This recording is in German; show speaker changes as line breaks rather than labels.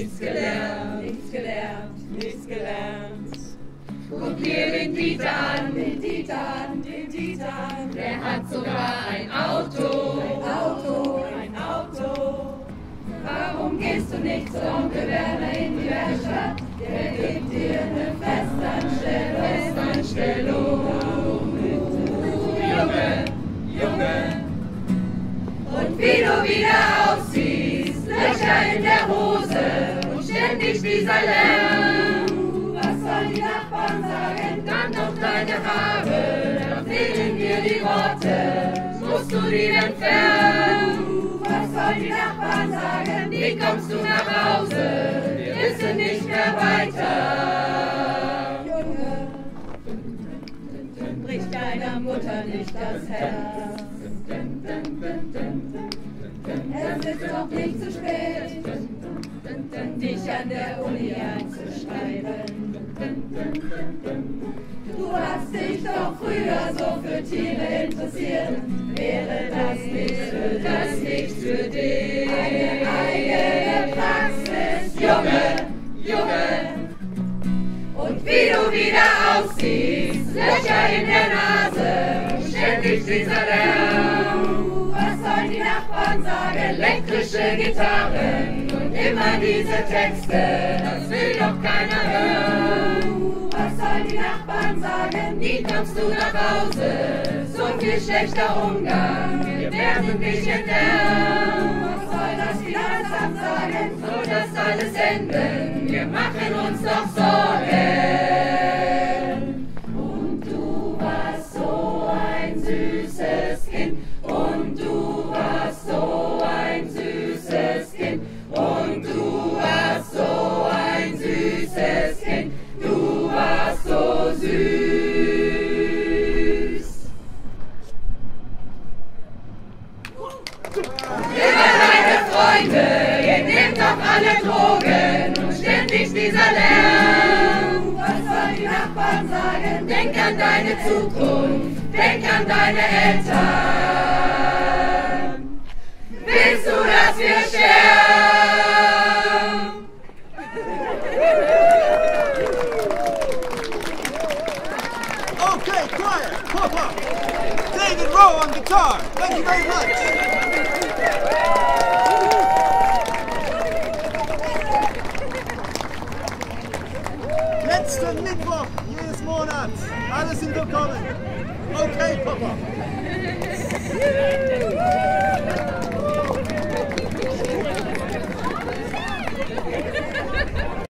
nichts gelernt? Nichts gelernt, nichts gelernt. Guck dir den Dieter an, den Dieter an, den Dieter an. Der hat sogar ein Auto, ein Auto, ein Auto. Warum gehst du nicht zu Onkel Werner in die Werkstatt? Der gibt dir eine Festanstellung, Festanstellung. Junge, Junge. Und wie du wieder aussiehst, Löcher in der Hose dieser Lärm. Was sollen die Nachbarn sagen? Dann doch deine Haare, da fehlen dir die Worte. Musst du die entfernen? Was sollen die Nachbarn sagen? Wie kommst du nach Hause? Wir wissen nicht mehr weiter. Junge, bricht deiner Mutter nicht das Herz. Es ist doch nicht zu spät, dich an der Uni einzuschreiben. Du hast dich doch früher so für Tiere interessiert. Wäre das nicht für das nicht für dich? Eine eigene Praxis, Junge, Junge. Und wie du wieder aussiehst, Löcher in der Nase, ständig dieser Lärm. Sagen? Elektrische Gitarren und immer diese Texte, das will doch keiner hören. Was sollen die Nachbarn sagen? Nie kommst du nach Hause, so viel schlechter Umgang, wir werden dich entfernen. Was soll das Finanzamt sagen? Soll das alles enden? Wir machen uns doch Sorgen. Immer deine Freunde, ihr nehmt doch alle Drogen und ständig dieser Lärm. Was sollen die Nachbarn sagen? Denk an deine Zukunft, denk an deine Eltern. Willst du, dass wir sterben?
Okay, quiet, Papa. David Rowe on guitar. Thank you very much. Letzten Mittwoch jedes Monats. Alles sind willkommen. Okay, Papa.